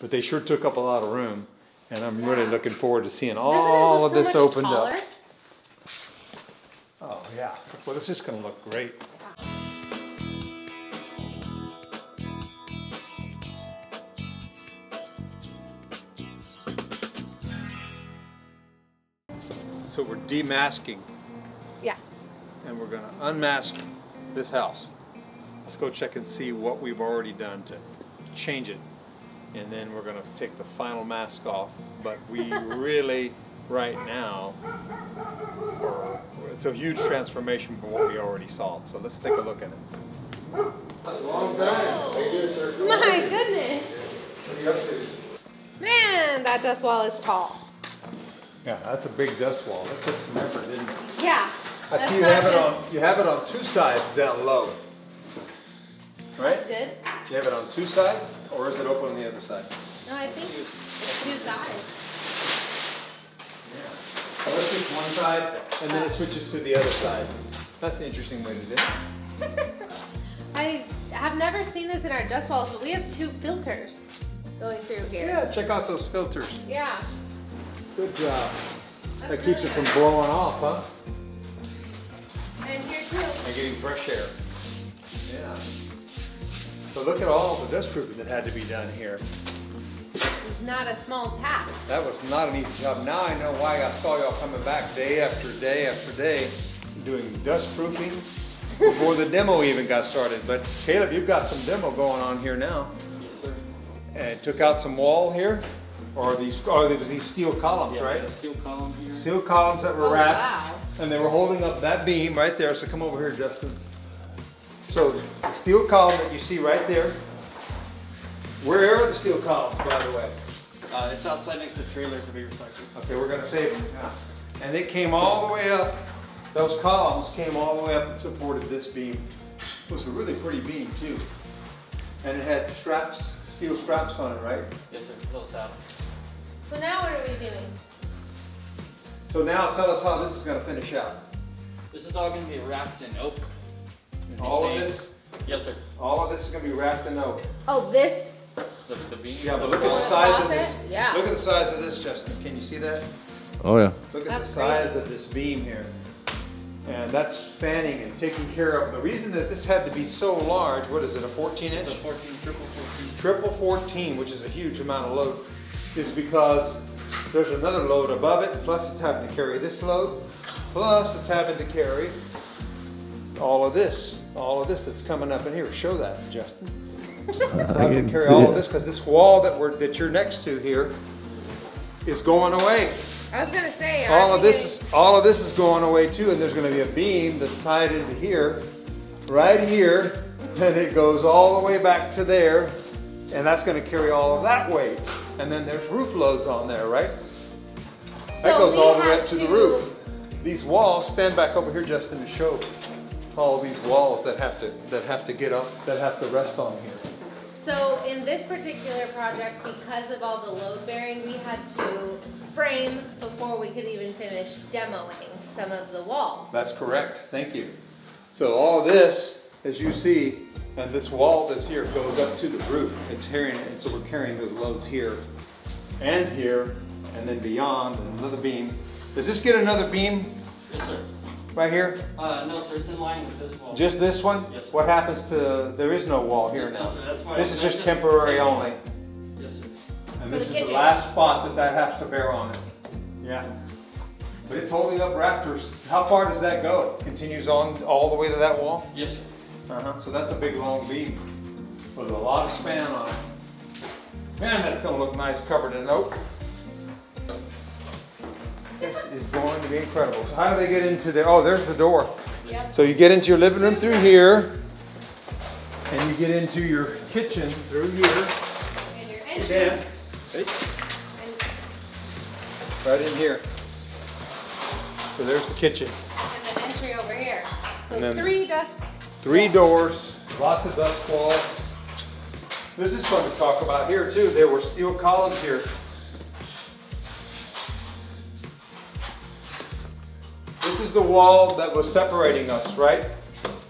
but they sure took up a lot of room. And I'm really looking forward to seeing Doesn't it all look of so this much opened taller? up. Oh, yeah. Well, it's just gonna look great. So we're demasking Yeah. and we're gonna unmask this house. Let's go check and see what we've already done to change it. And then we're gonna take the final mask off. But we really, right now, are- it's a huge transformation from what we already saw. So let's take a look at it. Long time. My goodness. What are you up to? Man, that dust wall is tall. Yeah, that's a big dust wall. That took some effort, didn't it? Yeah. I see you not have it on, you have it on two sides down low. Right? That's good. You have it on two sides, or is it open on the other side? No, I think it's two sides. So let's one side, and then it switches to the other side. That's the interesting way to do it. I have never seen this in our dust walls, but we have two filters going through here. Yeah, check out those filters. Yeah. Good job. That's That keeps really it from blowing off, huh? And here too. And getting fresh air. Yeah. So look at all the dust proofing that had to be done here. It's not a small task. That was not an easy job. Now I know why I saw y'all coming back day after day after day doing dust proofing before the demo even got started. But Caleb, you've got some demo going on here now. Yes, sir. And took out some wall here, or these, or there was these steel columns, Yeah, right? got a Steel column here. Steel columns that were Oh, wrapped, wow. and they were holding up that beam right there. So come over here, Justin. So the steel column that you see right there. Where are the steel columns, by the way? Uh, it's outside next to the trailer to be recycled. Okay, we're gonna save them. Yeah. And it came all the way up. Those columns came all the way up and supported this beam. It was a really pretty beam too. And it had straps, steel straps on it, right? Yes, sir. Little south. So now what are we doing? So now tell us how this is gonna finish out. This is all going to be wrapped in oak. All of this, Yes, sir. all of this is gonna be wrapped in oak. Oh, this. The, the beam. Yeah, but look at the size of this. Yeah. Look at the size of this, Justin. Can you see that? Oh yeah. Look at That's the size crazy. of this beam here. And that's spanning and taking care of. The reason that this had to be so large, what is it, a 14 inch? It's a 14, triple 14. triple 14, which is a huge amount of load, is because there's another load above it, plus it's having to carry this load, plus it's having to carry all of this, all of this that's coming up in here. Show that, Justin. It's having to carry all of this because this wall that we're that you're next to here is going away. I was gonna say. All aren't of we this is all of this is going away too, and there's going to be a beam that's tied into here, right here, and it goes all the way back to there, and that's going to carry all of that weight. And then there's roof loads on there, right? gonna- that goes all the way had up to the roof. These walls, stand back over here, Justin, to show all these walls that have to that have to get up, that have to rest on here. So in this particular project, because of all the load bearing, we had to frame before we could even finish demoing some of the walls. That's correct. Thank you. So all this, as you see, and this wall that's here goes up to the roof. It's here, and so we're carrying those loads here and here, and then beyond, and another beam. Does this get another beam Yes, sir. Right here? Uh, no, sir. It's in line with this wall. Just this one? Yes, sir. What happens to, there is no wall here No, now. sir, that's why- This is that's just just- temporary only. Yes, sir. And For this the is the last spot that that has to bear on it. Yeah. But it's holding up rafters. How far does that go? Continues on all the way to that wall? Yes, sir. Uh-huh, so that's a big long beam with a lot of span on it. Man, that's gonna look nice covered in oak. This is going to be incredible. So how do they get into there? Oh, there's the door. Yep. So you get into your living room through here, and you get into your kitchen through here. And your Dan, entrance. hey, right in here. So there's the kitchen. and the entry over here. So three dust. Three doors, lots of dust walls. This is fun to talk about here too. There were steel columns here. This is the wall that was separating us, right?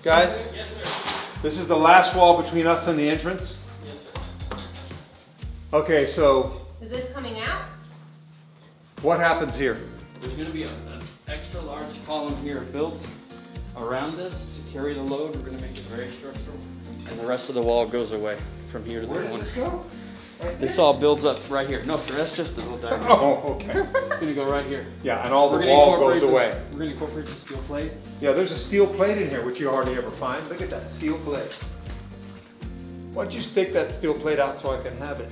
Guys, Yes, sir. this is the last wall between us and the entrance. Yes, sir. Okay, so Is this coming out? what happens here? There's gonna be a- an extra large column here built around this to carry the load. We're gonna make it very structural. And the rest of the wall goes away from here to the Where does corner. this go? This all builds up right here. No, sir, that's just a little diagram. Oh, okay. It's gonna go right here. Yeah, and all We're the gonna wall incorporate goes this- away. We're gonna incorporate the steel plate. Yeah, there's a steel plate in here, which you hardly ever find. Look at that, steel plate. Why don't you stick that steel plate out so I can have it?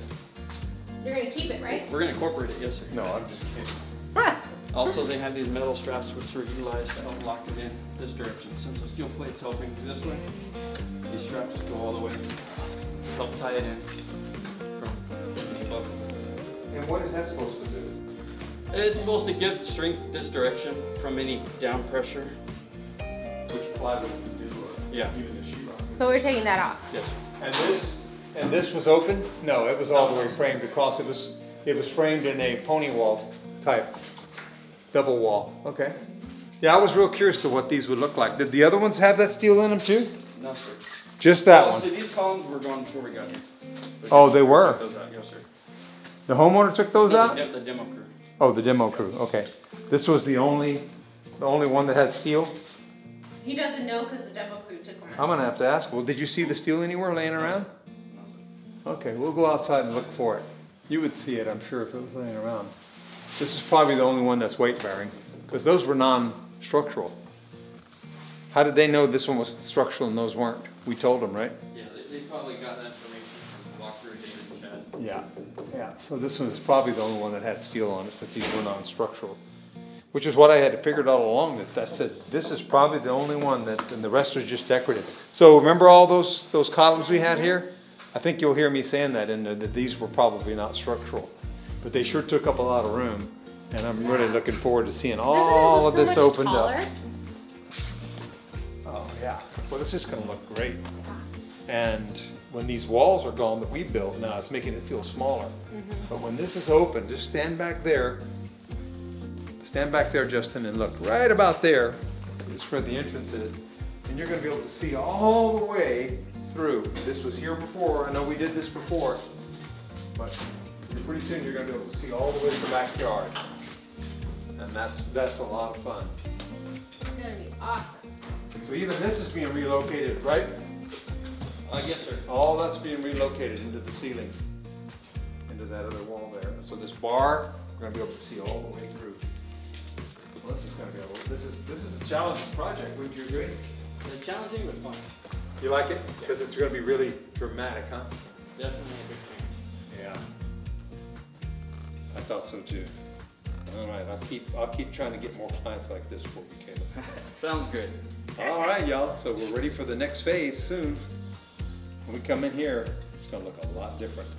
You're gonna keep it, right? We're gonna incorporate it, yes, sir. No, I'm just kidding. Also, they have these metal straps which are utilized to help lock it in this direction. Since the steel plate's helping this way, these straps go all the way, help tie it in from any above. And what is that supposed to do? It's supposed to give strength this direction from any down pressure. Which plywood can do, or Yeah. even the sheetrock? But we're taking that off. Yes. And this, and this was open? No, it was all the way framed across. It was, it was framed in a pony wall type, double wall. Okay. Yeah, I was real curious to what these would look like. Did the other ones have that steel in them too? No, sir. Just that Well, one? See, these columns were gone before we got here. Oh, they were? Those out, yes, sir. The homeowner took those No, out? The the demo crew. Oh, the demo crew, okay. This was the only, the only one that had steel? He doesn't know because the demo crew took them I'm gonna have to ask, well, did you see the steel anywhere laying around? No. Okay, we'll go outside and look for it. You would see it, I'm sure, if it was laying around. This is probably the only one that's weight bearing, because those were non-structural. How did they know this one was structural and those weren't? We told them, right? Yeah, they, they probably got that information from Walker, David, and Chad. Yeah, yeah. So this one is probably the only one that had steel on it, since these were non-structural. Which is what I had figured all along, that I said, this is probably the only one that, and the rest are just decorative. So remember all those, those columns we had here? I think you'll hear me saying that, and that these were probably not structural. But they sure took up a lot of room, and I'm really looking forward to seeing all of this so much opened up. Oh, yeah. Well, it's just gonna look great. And when these walls are gone that we built, now it's making it feel smaller. Mm-hmm. But when this is open, just stand back there. Stand back there, Justin, and look right about there is where the entrance is. And you're gonna be able to see all the way through. This was here before. I know we did this before. But pretty soon you're gonna be able to see all the way to the backyard. And that's, that's a lot of fun. It's gonna be awesome. So even this is being relocated, right? Uh, yes, sir. All that's being relocated into the ceiling, into that other wall there. So this bar, we're gonna be able to see all the way through. Well, this is gonna be, a this is, this is a challenging project, wouldn't you agree? It's challenging but fun. You like it? Because it's gonna be really dramatic, huh? Definitely a big change. Yeah. I thought so too. All right, I'll keep, I'll keep trying to get more clients like this for you, Caleb. Sounds good. All right, y'all, so we're ready for the next phase soon. When we come in here, it's gonna look a lot different.